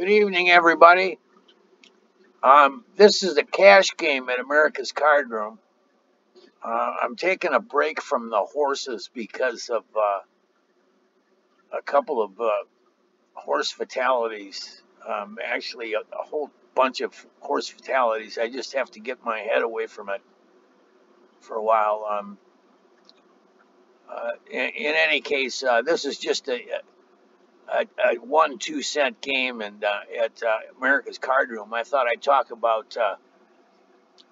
Good evening, everybody. Um, this is a cash game at America's Card Room. Uh, I'm taking a break from the horses because of uh, a couple of uh, horse fatalities. Um, actually, a, a whole bunch of horse fatalities. I just have to get my head away from it for a while. Um, uh, in, in any case, uh, this is just a, a, a one two cent game and uh, at uh, America's Card Room. I thought I'd talk about uh,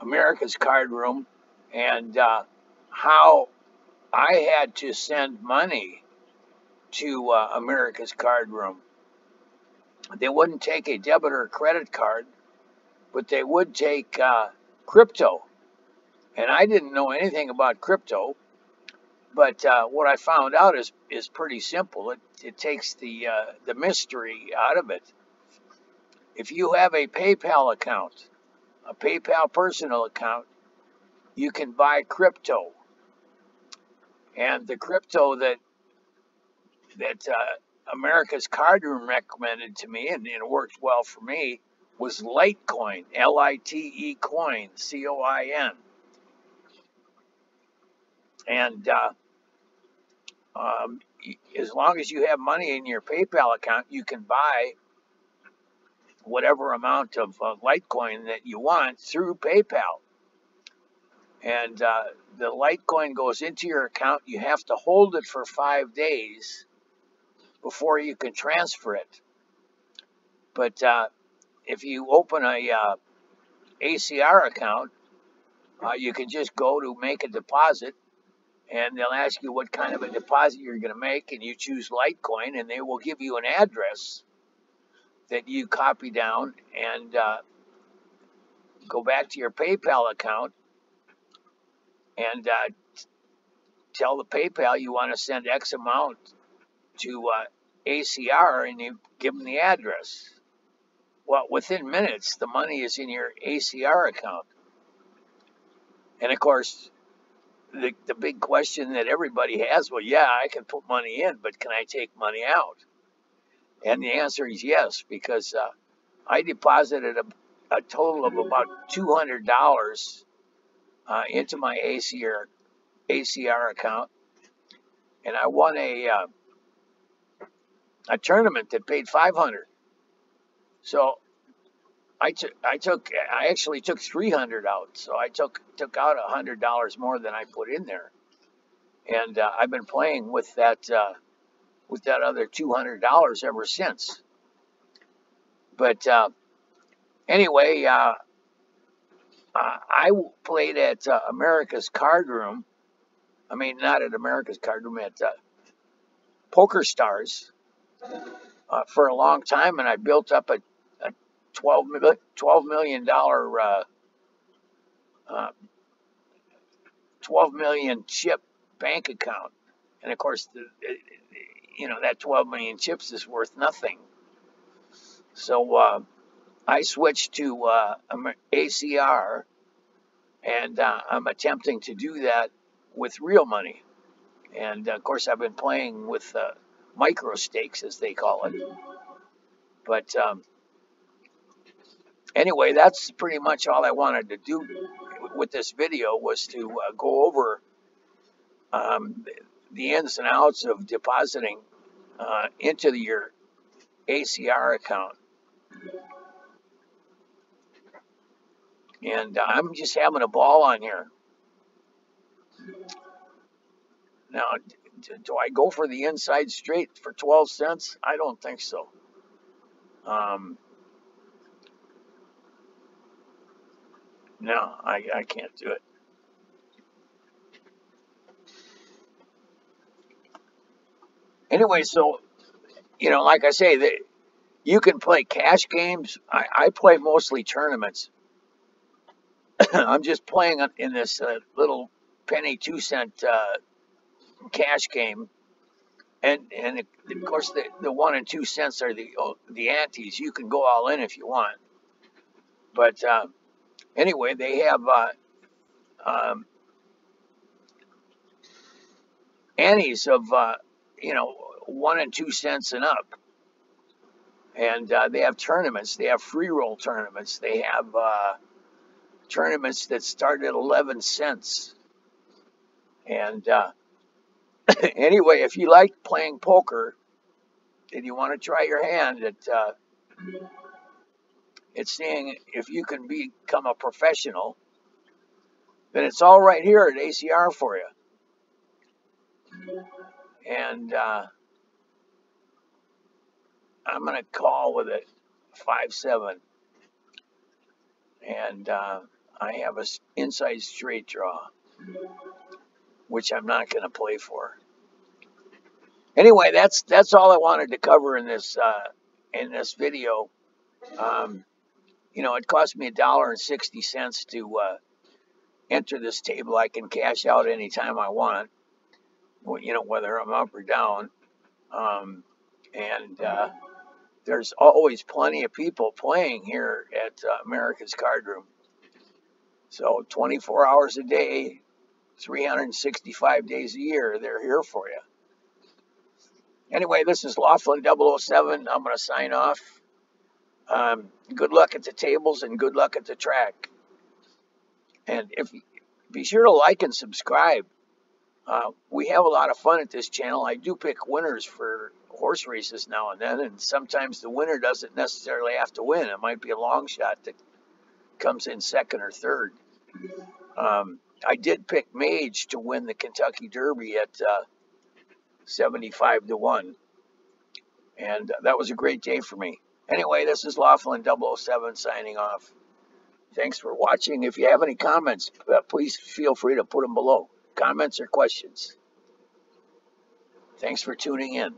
America's Card Room and uh, how I had to send money to uh, America's Card Room. They wouldn't take a debit or credit card, but they would take uh, crypto. And I didn't know anything about crypto. But uh, what I found out is is pretty simple. It it takes the uh, the mystery out of it. If you have a PayPal account, a PayPal personal account, you can buy crypto, and the crypto that that uh, America's Card Room recommended to me, and, and it worked well for me, was Litecoin, L-I-T-E coin, C-O-I-N, and uh, um, as long as you have money in your PayPal account, you can buy whatever amount of uh, Litecoin that you want through PayPal. And uh, the Litecoin goes into your account. You have to hold it for five days before you can transfer it. But uh, if you open a uh, ACR account, uh, you can just go to make a deposit and they'll ask you what kind of a deposit you're going to make, and you choose Litecoin, and they will give you an address that you copy down and uh, go back to your PayPal account and uh, tell the PayPal you want to send X amount to uh, ACR, and you give them the address. Well, within minutes, the money is in your ACR account. And of course, the, the big question that everybody has well, yeah, I can put money in, but can I take money out? And the answer is yes, because uh, I deposited a, a, total of about $200 uh, into my ACR, ACR account, and I won a uh, a tournament that paid 500. So I took I took I actually took 300 out, so I took took out hundred dollars more than I put in there, and uh, I've been playing with that uh, with that other 200 dollars ever since. But uh, anyway, uh, I played at uh, America's Card Room. I mean, not at America's Card Room at uh, Poker Stars for a long time, and I built up a 12, $12 million uh, uh, 12 million chip bank account. And of course, the, you know, that 12 million chips is worth nothing. So uh, I switched to uh, ACR, and uh, I'm attempting to do that with real money. And of course, I've been playing with uh, micro stakes, as they call it. But um, anyway, that's pretty much all I wanted to do with this video was to uh, go over um, the ins and outs of depositing uh, into the, your ACR account. And uh, I'm just having a ball on here. Now, do I go for the inside straight for 12 cents? I don't think so. Um, No, I, I can't do it. Anyway, so, you know, like I say, that you can play cash games. I, I play mostly tournaments. I'm just playing in this uh, little penny two cent uh, cash game. And, and of course, the, the one and two cents are the oh, the antes. You can go all in if you want. But uh, anyway, they have uh, um, antes of uh, you know one and two cents and up, and uh, they have tournaments. They have free roll tournaments. They have uh, tournaments that start at 11 cents. And uh, anyway, if you like playing poker and you want to try your hand at uh, it's seeing if you can become a professional, then it's all right here at ACR for you. And uh, I'm going to call with it 5 7. And uh, I have a inside straight draw, which I'm not going to play for. Anyway, that's that's all I wanted to cover in this uh, in this video. Um, you know, it cost me a dollar and sixty cents to uh, enter this table. I can cash out anytime I want. You know, whether I'm up or down. Um, and uh, there's always plenty of people playing here at uh, America's Card Room. So 24 hours a day, 365 days a year, they're here for you. Anyway, this is Laughlin 007. I'm going to sign off. Um, good luck at the tables and good luck at the track. And if be sure to like and subscribe. Uh, we have a lot of fun at this channel. I do pick winners for horse races now and then, and sometimes the winner doesn't necessarily have to win. It might be a long shot that comes in second or third. Um, I did pick Mage to win the Kentucky Derby at uh, 75 to 1, and that was a great day for me. Anyway, this is Laughlin 007 signing off. Thanks for watching. If you have any comments, uh, please feel free to put them below. Comments or questions. Thanks for tuning in.